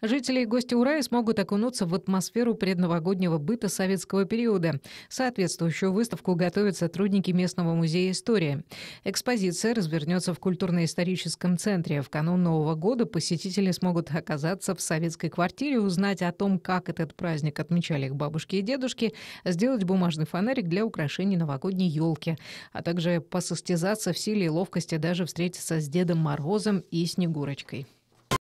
Жители и гости Урая смогут окунуться в атмосферу предновогоднего быта советского периода. Соответствующую выставку готовят сотрудники местного музея истории. Экспозиция развернется в культурно-историческом центре. В канун Нового года посетители смогут оказаться в советской квартире, узнать о том, как этот праздник отмечали их бабушки и дедушки, сделать бумажный фонарик для украшения новогодней елки, а также посостязаться в силе и ловкости даже встретиться с Дедом Морозом и Снегурочкой.